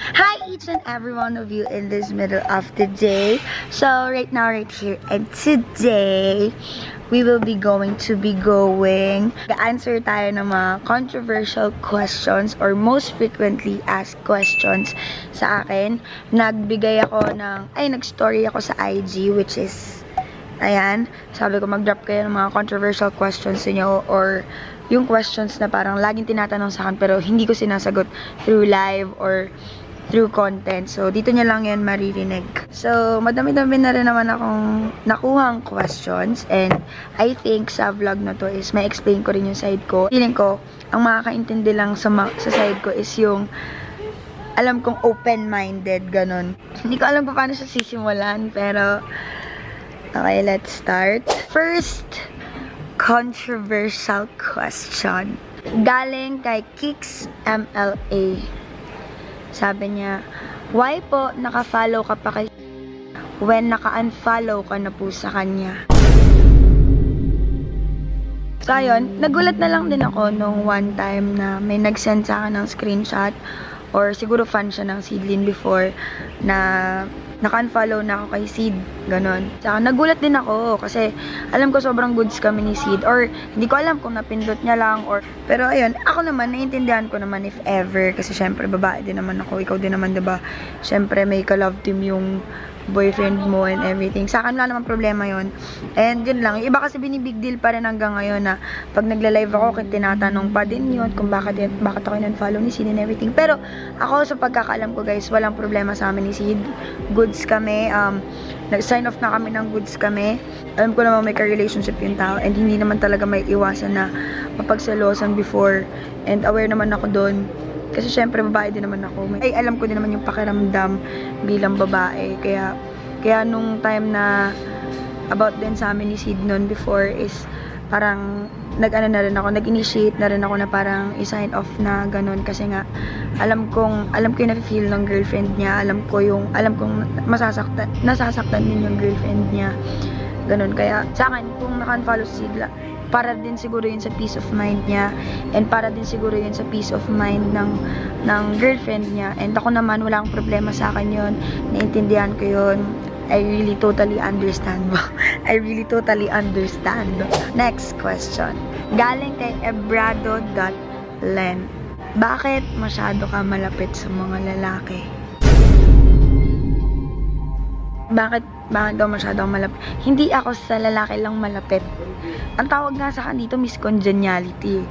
Hi each and every one of you in this middle of the day. So right now, right here, and today, we will be going to be going answer tayo ng mga controversial questions or most frequently asked questions sa akin. Nagbigay ako ng, ay nag-story ako sa IG which is Ayan, sabi ko mag-drop kayo ng mga controversial questions niyo or yung questions na parang laging tinatanong sa akin pero hindi ko sinasagot through live or through content. So, dito niya lang yan maririnig. So, madami-dami na rin naman akong nakuhang questions and I think sa vlog na to is may explain ko rin yung side ko. Feeling ko, ang makakaintindi lang sa, sa side ko is yung alam kong open-minded, ganun. Hindi ko alam kung paano siya sisimulan, pero Okay, let's start. First, controversial question. Galing kay Kicks MLA. Sabi niya, why po naka-follow ka pa kay when naka-unfollow ka na po sa kanya? So, ayun, nagulat na lang din ako nung one time na may nag-send sa akin ng screenshot or siguro fan siya ng Seedlin before na naka-unfollow na ako kay Sid. Ganon. Saka nagulat din ako kasi alam ko sobrang goods kami ni Sid or hindi ko alam kung napindot niya lang or pero ayun, ako naman naiintindihan ko naman if ever kasi syempre babae din naman ako, ikaw din naman ba? Syempre may ka-love team yung boyfriend mo and everything. Sa akin wala naman problema yon And yun lang. Iba kasi binibig deal pa rin hanggang ngayon na pag nagla-live ako, tinatanong pa din yun kung bakit, bakit ako in-unfollow ni Sid and everything. Pero ako sa pagkakaalam ko guys, walang problema sa amin ni Sid. Goods kami. Um, nag-sign off na kami ng goods kami. Alam ko naman may ka-relationship yung tao and hindi naman talaga may iwasan na mapagsalosan before. And aware naman ako doon kasi syempre babae din naman ako. Ay, alam ko din naman yung pakiramdam bilang babae. Kaya, kaya nung time na about din sa amin ni Sid noon before is parang nag-ano na rin ako, nag-initiate na rin ako na parang i-sign off na ganun kasi nga alam kong, alam ko yung na-feel ng girlfriend niya, alam ko yung, alam kong masasaktan, nasasaktan din yung girlfriend niya. Ganun, kaya sa akin, kung naka-unfollow si Sid, para din siguro yun sa peace of mind niya and para din siguro yun sa peace of mind ng ng girlfriend niya and ako naman wala akong problema sa akin yun naiintindihan ko yun I really totally understand mo. I really totally understand. Next question. Galing kay ebrado.len. Bakit masyado ka malapit sa mga lalaki? Bakit, bakit daw masyado malapit? Hindi ako sa lalaki lang malapit. Ang tawag nga sa akin dito, Miss Congeniality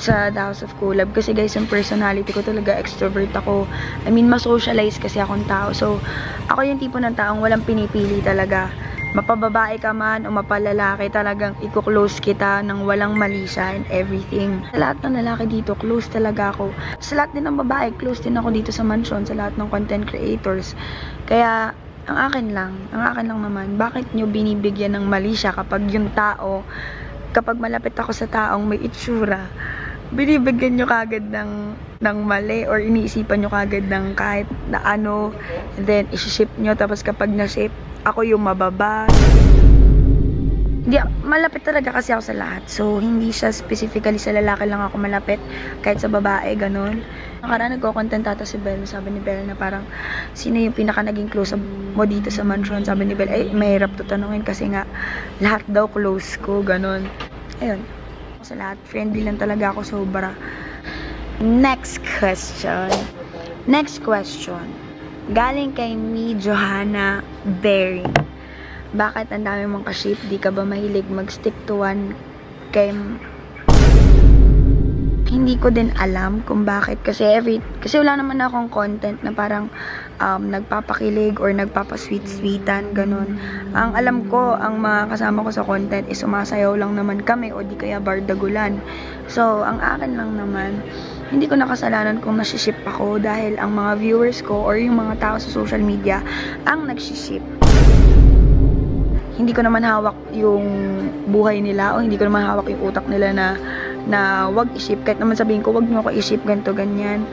sa The House of Collab. Kasi guys, yung personality ko talaga, extrovert ako. I mean, ma-socialize kasi akong tao. So, ako yung tipo ng taong walang pinipili talaga. Mapababae ka man o mapalalaki, talagang iko-close kita ng walang mali siya and everything. Sa lahat ng lalaki dito, close talaga ako. Sa lahat din ng babae, close din ako dito sa mansion, sa lahat ng content creators. Kaya, ang akin lang, ang akin lang naman, bakit nyo binibigyan ng mali siya kapag yung tao, kapag malapit ako sa taong may itsura, binibigyan nyo kagad ng, ng mali or iniisipan nyo kagad ng kahit na ano, then isi-ship nyo, tapos kapag na-ship, ako yung mababa. Hindi, malapit talaga kasi ako sa lahat. So, hindi siya specifically sa lalaki lang ako malapit. Kahit sa babae, ganun. Nakaraan nagko-content ata si Belle. Sabi ni Belle na parang, sino yung pinaka naging close mo dito sa mansion? Sabi ni Belle, ay, mahirap to tanungin kasi nga, lahat daw close ko, ganun. Ayun. Sa lahat, friendly lang talaga ako sobra. Next question. Next question. Galing kay Mi Johanna Berry. Bakit ang dami mong ka-ship? Di ka ba mahilig mag-stick to one kay hindi ko din alam kung bakit kasi every kasi wala naman akong content na parang um, nagpapakilig or nagpapasweet-sweetan ganun. Ang alam ko, ang mga kasama ko sa content is sumasayaw lang naman kami o di kaya bardagulan. So, ang akin lang naman, hindi ko nakasalanan kung nasiship ako dahil ang mga viewers ko or yung mga tao sa social media ang nagsiship hindi ko naman hawak yung buhay nila o hindi ko naman hawak yung utak nila na na wag isip kahit naman sabihin ko wag niyo ako isip ganto ganyan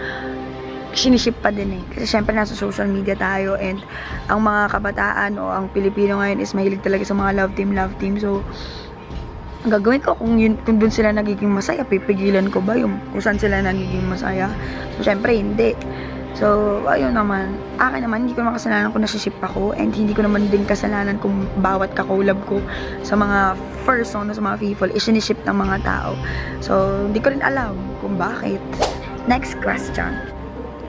siniship pa din eh. Kasi syempre nasa social media tayo and ang mga kabataan o ang Pilipino ngayon is mahilig talaga sa mga love team, love team. So, gagawin ko kung yun kung doon sila nagiging masaya, pipigilan ko ba yung kung saan sila nagiging masaya? So, syempre hindi. So, ayun naman. Akin naman, hindi ko naman kasalanan kung nasiship ako and hindi ko naman din kasalanan kung bawat kakulab ko sa mga first song sa mga people is siniship ng mga tao. So, hindi ko rin alam kung bakit. Next question.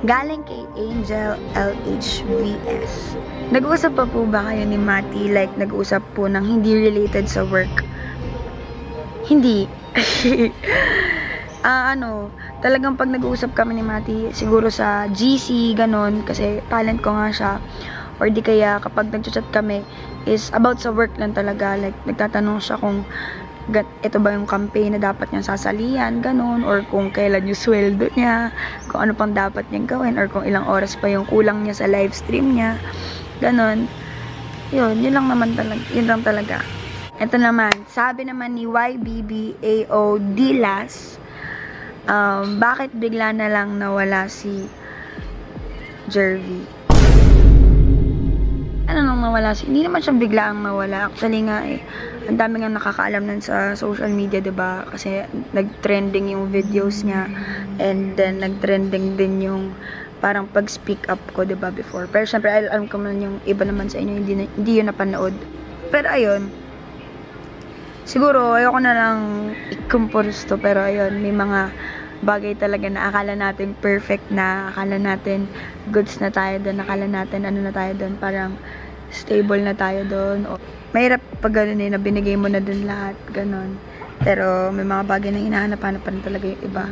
Galing kay Angel LHVS. Nag-uusap pa po ba kayo ni Mati like nag-uusap po ng hindi related sa work? Hindi. Ah, ano, talagang pag nag-uusap kami ni Mati, siguro sa GC, ganon, kasi talent ko nga siya. Or di kaya kapag nag-chat kami, is about sa work lang talaga. Like, nagtatanong siya kung ito ba yung campaign na dapat niyang sasalian, ganon, or kung kailan yung sweldo niya, kung ano pang dapat niyang gawin, or kung ilang oras pa yung kulang niya sa live stream niya, ganon. Yun, yun lang naman talaga, yun lang talaga. Ito naman, sabi naman ni YBBAO Dilas, um, bakit bigla na lang nawala si Jervy? Ano nang nawala si... Hindi naman siya bigla ang nawala. Actually nga eh, ang dami nga nakakaalam nun sa social media, 'di ba Kasi nag-trending yung videos niya and then nag-trending din yung parang pag-speak up ko, ba before. Pero syempre, alam ko man yung iba naman sa inyo, hindi, hindi yun napanood. Pero ayun, siguro, ayoko na lang ikumpos to, pero ayun, may mga bagay talaga na akala natin perfect na, akala natin goods na tayo doon, akala natin ano na tayo doon, parang stable na tayo doon. Mahirap pag ganun eh, na binigay mo na doon lahat, ganun. Pero may mga bagay na hinahanap-hanapan talaga yung iba.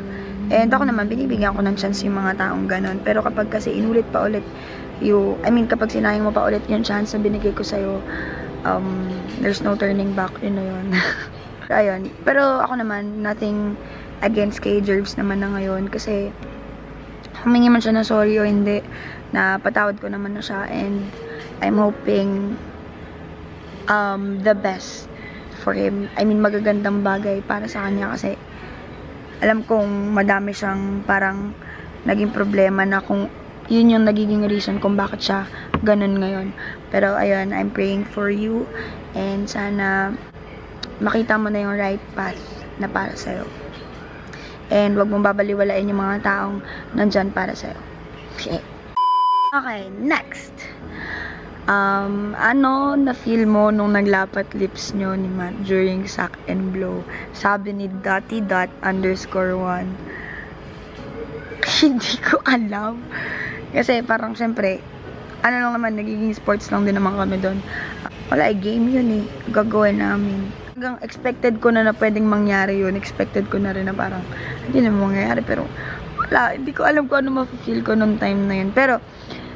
And ako naman, binibigyan ko ng chance yung mga taong ganun. Pero kapag kasi inulit pa ulit, yung, I mean, kapag sinayang mo pa ulit yung chance na binigay ko sa'yo, um, there's no turning back, yun na yun. Ayun. Pero ako naman, nothing against kay Jervs naman na ngayon kasi humingi man siya na sorry o hindi na patawad ko naman na siya and I'm hoping um, the best for him. I mean, magagandang bagay para sa kanya kasi alam kong madami siyang parang naging problema na kung yun yung nagiging reason kung bakit siya ganun ngayon. Pero ayun, I'm praying for you and sana makita mo na yung right path na para sa'yo. And wag mong babaliwalain yung mga taong nandyan para sa'yo. Okay. Okay, next. Um, ano na-feel mo nung naglapat lips nyo ni Matt during sack and blow? Sabi ni Dotty Dot underscore one. Hindi ko alam. Kasi parang syempre, ano lang naman, nagiging sports lang din naman kami doon. Wala, eh, game yun eh. Gagawin namin hanggang expected ko na na pwedeng mangyari yun. Expected ko na rin na parang, hindi na mangyayari. Pero, wala. Hindi ko alam kung ano ma-feel ko nung time na yun. Pero,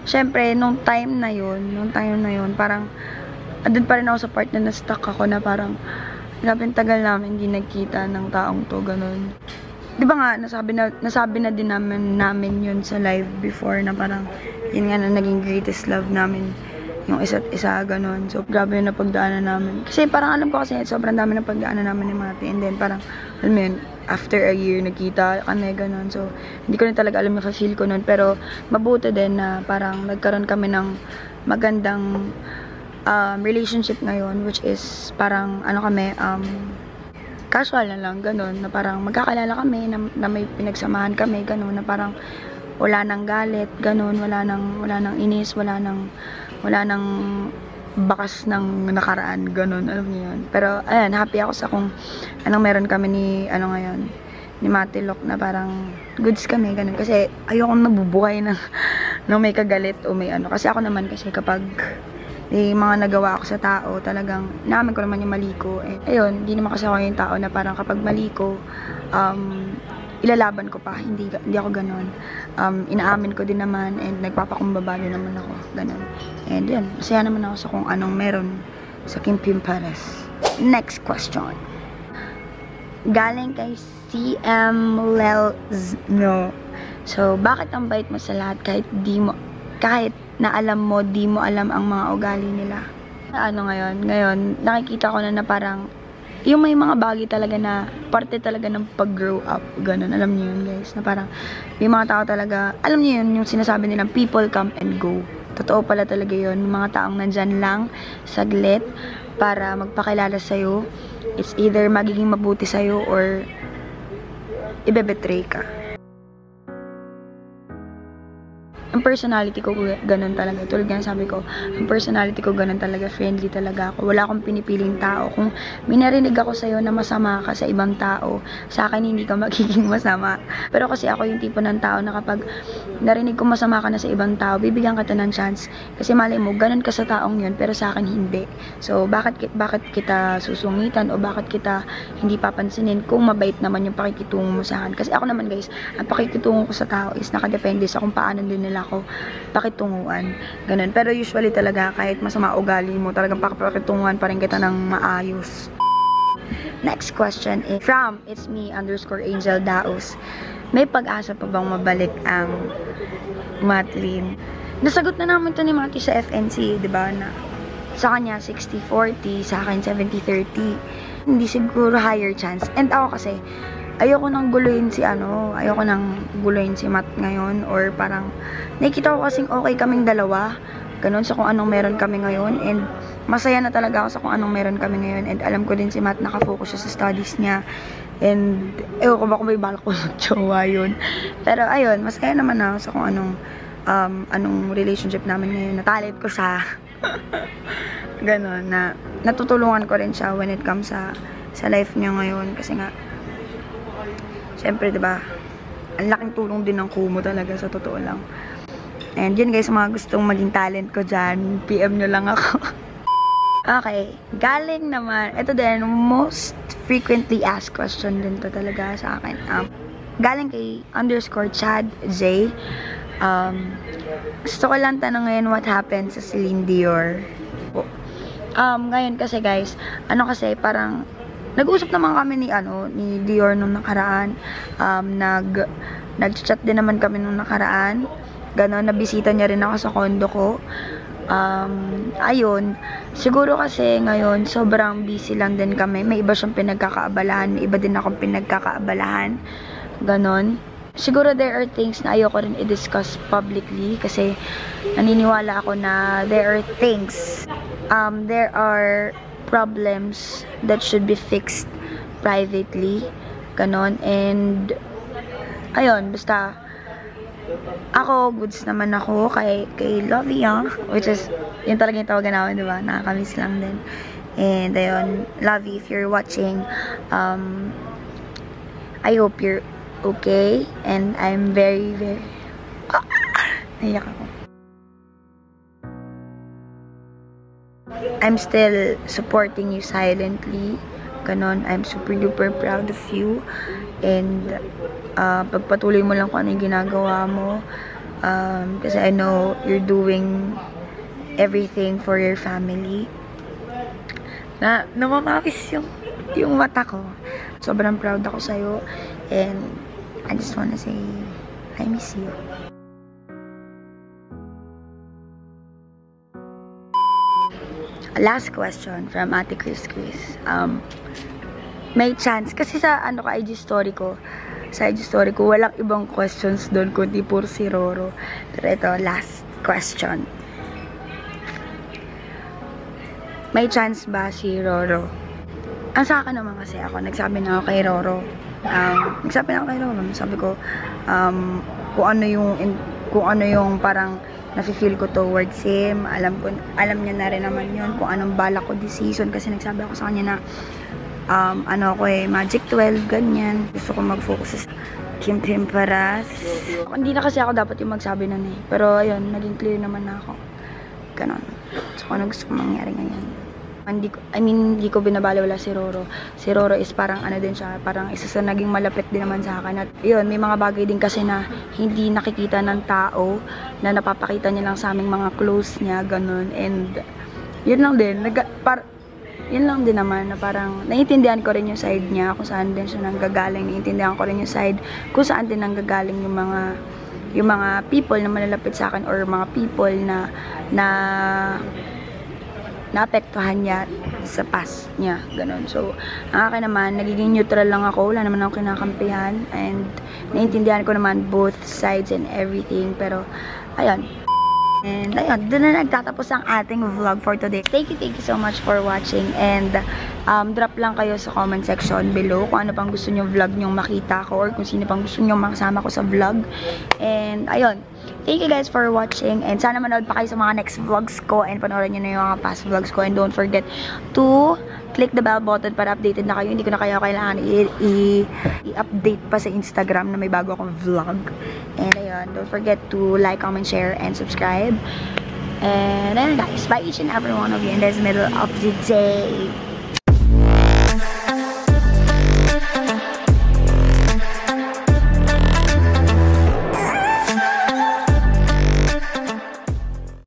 syempre, nung time na yun, nung time na yun, parang, andun pa rin ako sa part na na-stuck ako na parang, grabe tagal namin hindi nagkita ng taong to, ganun. Di ba nga, nasabi na, nasabi na din namin, namin yun sa live before na parang, yun nga na naging greatest love namin yung isa't isa, ganun. So, grabe yung napagdaanan namin. Kasi parang alam ko kasi sobrang dami ng pagdaanan namin ni Mati. And then parang, alam mo yun, after a year, nagkita kami, ganun. So, hindi ko rin talaga alam yung feel ko nun. Pero, mabuti din na parang nagkaroon kami ng magandang um, relationship ngayon, which is parang, ano kami, um, casual na lang, ganun, na parang magkakalala kami, na, na may pinagsamahan kami, ganun, na parang wala nang galit, ganun, wala nang, wala nang inis, wala nang, wala nang bakas ng nakaraan, ganun, alam niyo yun. Pero, ayan, happy ako sa kung anong meron kami ni, ano ngayon, ni Matilok na parang goods kami, ganun. Kasi, ayokong nabubuhay ng, ng may kagalit o may ano. Kasi ako naman, kasi kapag may mga nagawa ako sa tao, talagang, namin ko naman yung mali ko. Eh, ayun, hindi naman kasi ako yung tao na parang kapag mali ko, um, ilalaban ko pa. Hindi, hindi ako ganun. Um, inaamin ko din naman and nagpapakumbaba din naman ako. Ganun. And yun, masaya naman ako sa kung anong meron sa Kim Pim Pares. Next question. Galing kay CM Lels no. So, bakit ang bait mo sa lahat kahit di mo kahit na alam mo, di mo alam ang mga ugali nila? Ano ngayon? Ngayon, nakikita ko na na parang yung may mga bagay talaga na parte talaga ng pag-grow up. Ganun, alam niyo yun guys. Na parang, may mga tao talaga, alam niyo yun, yung sinasabi nilang people come and go. Totoo pala talaga yun. Yung mga taong nandyan lang, saglit, para magpakilala sa'yo. It's either magiging mabuti sa'yo or ibebetray ka. Ang personality ko ganun talaga. Tulad nga sabi ko, ang personality ko ganun talaga, friendly talaga ako. Wala akong pinipiling tao. Kung minarinig ako sa'yo na masama ka sa ibang tao, sa akin hindi ka magiging masama. Pero kasi ako yung tipo ng tao na kapag narinig ko masama ka na sa ibang tao, bibigyan ka ng chance. Kasi malay mo, ganun ka sa taong yun, pero sa akin hindi. So, bakit, bakit kita susungitan o bakit kita hindi papansinin kung mabait naman yung pakikitungo mo sa akin. Kasi ako naman guys, ang pakikitungo ko sa tao is nakadepende sa kung paano din nila ako pakitunguan. Ganun. Pero usually talaga, kahit masama ugali mo, talagang pakitunguan pa rin kita ng maayos. Next question is from It's Me underscore Angel Daos. May pag-asa pa bang mabalik ang Matlin? Nasagot na naman to ni Mati sa FNC, di ba? Na sa kanya 60-40, sa akin 70-30. Hindi siguro higher chance. And ako kasi, ayoko nang guluhin si ano, ayoko nang guluhin si Matt ngayon or parang nakikita ko kasing okay kaming dalawa ganun sa kung anong meron kami ngayon and masaya na talaga ako sa kung anong meron kami ngayon and alam ko din si Matt nakafocus siya sa studies niya and ewan ko ba kung may balak ko jowa yun. Pero ayun masaya naman ako sa kung anong um, anong relationship namin ngayon. Natalip ko siya. Ganun na natutulungan ko rin siya when it comes sa sa life niya ngayon kasi nga Siyempre, 'di ba? Ang laking tulong din ng Kumu talaga sa totoo lang. And yun guys, mga gustong maging talent ko dyan, PM nyo lang ako. okay, galing naman, ito din, most frequently asked question din to talaga sa akin. Um, galing kay underscore Chad J. Um, gusto ko lang tanong ngayon what happened sa Celine Dior. Um, ngayon kasi guys, ano kasi parang nag-usap naman kami ni ano ni Dior nung nakaraan. Um, nag nag-chat din naman kami nung nakaraan. Ganon, nabisita niya rin ako sa kondo ko. Um, ayun, siguro kasi ngayon sobrang busy lang din kami. May iba siyang pinagkakaabalahan, may iba din akong pinagkakaabalahan. Ganon. Siguro there are things na ayoko rin i-discuss publicly kasi naniniwala ako na there are things um, there are problems that should be fixed privately. Ganon. And, ayun, basta, ako, goods naman ako kay, kay Lovey Young, which is, yun talaga yung tawagan namin, di ba? Nakakamiss lang din. And, ayun, Lovey, if you're watching, um, I hope you're okay. And I'm very, very, ah, naiyak ako. I'm still supporting you silently. Ganon, I'm super duper proud of you. And, uh, pagpatuloy mo lang kung ano yung ginagawa mo. Um, kasi I know you're doing everything for your family. Na, namamapis yung, yung mata ko. Sobrang proud ako sa'yo. And, I just wanna say, I miss you. Last question from Ate Chris Chris. Um, may chance. Kasi sa ano ka IG story ko, sa IG story ko, walang ibang questions doon kundi puro si Roro. Pero ito, last question. May chance ba si Roro? Ang sa akin naman kasi ako, nagsabi na ako kay Roro. Um, nagsabi na ako kay Roro. Sabi ko, um, kung ano yung, kung ano yung parang nafe-feel ko towards him. Alam ko, alam niya na rin naman yun kung anong balak ko this season kasi nagsabi ako sa kanya na um, ano ako eh, Magic 12, ganyan. Gusto ko mag-focus sa Kim Kim. Hindi na kasi ako dapat yung magsabi nun eh. Pero ayun, naging clear naman na ako. Ganon. So, kung ano gusto ko mangyari ngayon hindi ko, I mean, hindi ko wala si Roro. Si Roro is parang ano din siya, parang isa sa naging malapit din naman sa akin. At yun, may mga bagay din kasi na hindi nakikita ng tao, na napapakita niya lang sa aming mga close niya, ganun. And, yun lang din, nag, par, yun lang din naman na parang naiintindihan ko rin yung side niya kung saan din siya nanggagaling naiintindihan ko rin yung side kung saan din nanggagaling yung mga yung mga people na malalapit sa akin or mga people na na naapektuhan niya sa past niya. Ganon. So, ang akin naman, nagiging neutral lang ako. Wala naman ako kinakampihan. And, naintindihan ko naman both sides and everything. Pero, ayun. And ayun, doon na nagtatapos ang ating vlog for today. Thank you, thank you so much for watching. And um, drop lang kayo sa comment section below kung ano pang gusto nyo vlog nyong makita ko or kung sino pang gusto nyo makasama ko sa vlog. And ayun, thank you guys for watching. And sana manood pa kayo sa mga next vlogs ko and panoorin nyo na yung mga past vlogs ko. And don't forget to click the bell button para updated na kayo. Hindi ko na kayo kailangan i-update pa sa Instagram na may bago akong vlog. And ayun, don't forget to like, comment, share, and subscribe. And ayun guys, bye each and every one of you in this middle of the day.